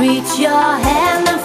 Reach your hand